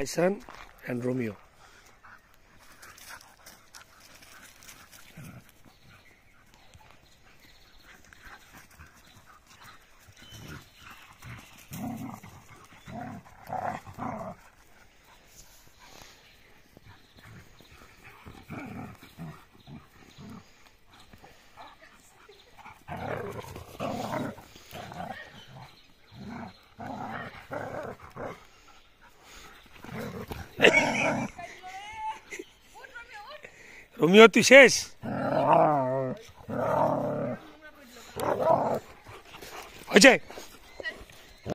My son and Romeo. Rumiotis es. Oye.